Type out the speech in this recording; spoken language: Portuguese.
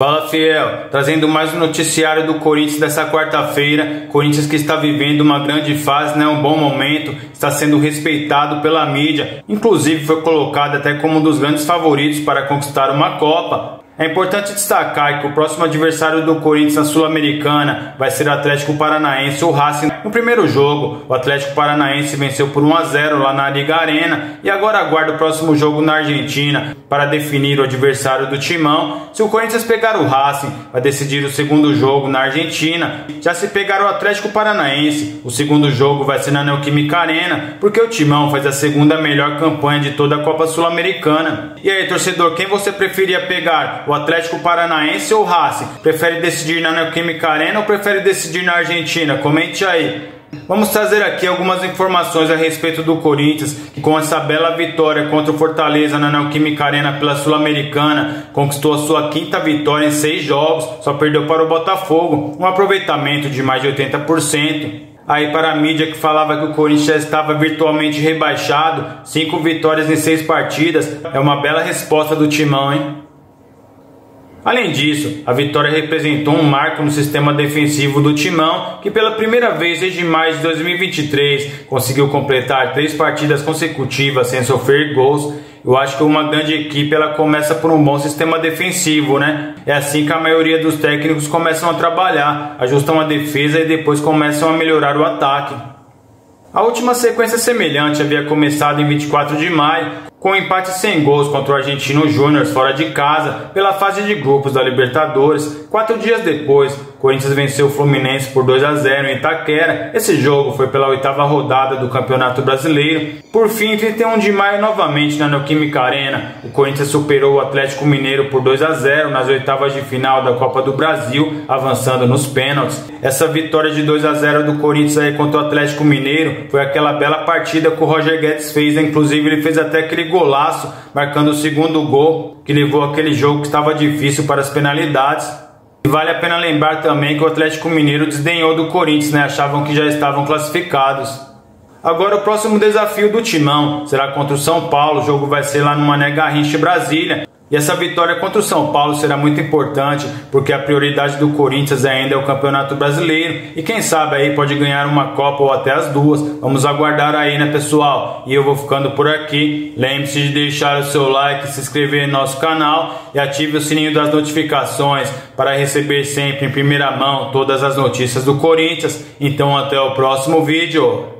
Fala Fiel, trazendo mais um noticiário do Corinthians dessa quarta-feira. Corinthians que está vivendo uma grande fase, né? um bom momento, está sendo respeitado pela mídia, inclusive foi colocado até como um dos grandes favoritos para conquistar uma Copa. É importante destacar que o próximo adversário do Corinthians na Sul-Americana vai ser o Atlético Paranaense, o Racing. No primeiro jogo, o Atlético Paranaense venceu por 1 a 0 lá na Liga Arena e agora aguarda o próximo jogo na Argentina para definir o adversário do Timão. Se o Corinthians pegar o Racing, vai decidir o segundo jogo na Argentina. Já se pegar o Atlético Paranaense, o segundo jogo vai ser na Neoquímica Arena, porque o Timão faz a segunda melhor campanha de toda a Copa Sul-Americana. E aí, torcedor, quem você preferia pegar? O Atlético Paranaense ou o Racing? Prefere decidir na Neoquímica Arena ou prefere decidir na Argentina? Comente aí. Vamos trazer aqui algumas informações a respeito do Corinthians, que com essa bela vitória contra o Fortaleza na Neoquímica Arena pela Sul-Americana, conquistou a sua quinta vitória em seis jogos, só perdeu para o Botafogo, um aproveitamento de mais de 80%. Aí para a mídia que falava que o Corinthians estava virtualmente rebaixado, cinco vitórias em seis partidas, é uma bela resposta do Timão, hein? Além disso, a vitória representou um marco no sistema defensivo do Timão, que pela primeira vez desde maio de 2023 conseguiu completar três partidas consecutivas sem sofrer gols. Eu acho que uma grande equipe ela começa por um bom sistema defensivo, né? É assim que a maioria dos técnicos começam a trabalhar, ajustam a defesa e depois começam a melhorar o ataque. A última sequência semelhante havia começado em 24 de maio, com empate sem gols contra o Argentino Júnior fora de casa pela fase de grupos da Libertadores, quatro dias depois, Corinthians venceu o Fluminense por 2 a 0 em Itaquera. Esse jogo foi pela oitava rodada do Campeonato Brasileiro. Por fim, 31 de maio, novamente na Neoquímica Arena, o Corinthians superou o Atlético Mineiro por 2 a 0 nas oitavas de final da Copa do Brasil, avançando nos pênaltis. Essa vitória de 2 a 0 do Corinthians aí contra o Atlético Mineiro foi aquela bela partida que o Roger Guedes fez, né? inclusive ele fez até aquele golaço, marcando o segundo gol que levou aquele jogo que estava difícil para as penalidades. E vale a pena lembrar também que o Atlético Mineiro desdenhou do Corinthians, né? Achavam que já estavam classificados. Agora o próximo desafio do Timão será contra o São Paulo. O jogo vai ser lá no Mané Garrincha, Brasília. E essa vitória contra o São Paulo será muito importante, porque a prioridade do Corinthians ainda é o Campeonato Brasileiro e quem sabe aí pode ganhar uma Copa ou até as duas. Vamos aguardar aí, né, pessoal? E eu vou ficando por aqui. Lembre-se de deixar o seu like, se inscrever no nosso canal e ative o sininho das notificações para receber sempre em primeira mão todas as notícias do Corinthians. Então até o próximo vídeo.